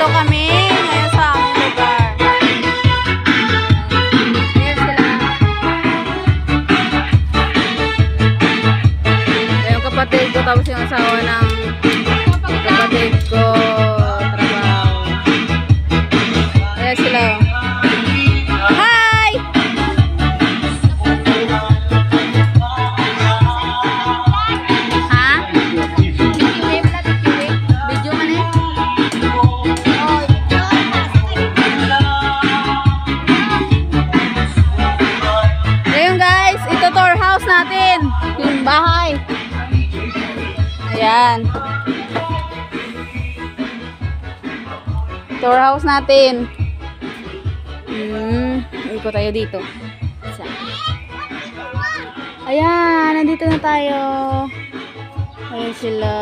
Nandito kami ngayon sa aming lugar. Ayun sila. Ayun kapatid ko tapos yung asawa ng kapatid ko. Bahay. Ayan. Tour house natin. Hmm, ikot tayo dito. Isa. Ayan, nandito na tayo. Ayan sila.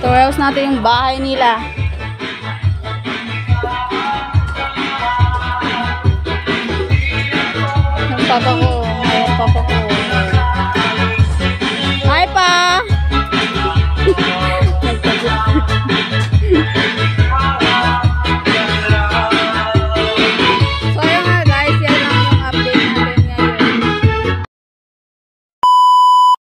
Tour house natin yung bahay nila. Yung papa ko, yung papa ko.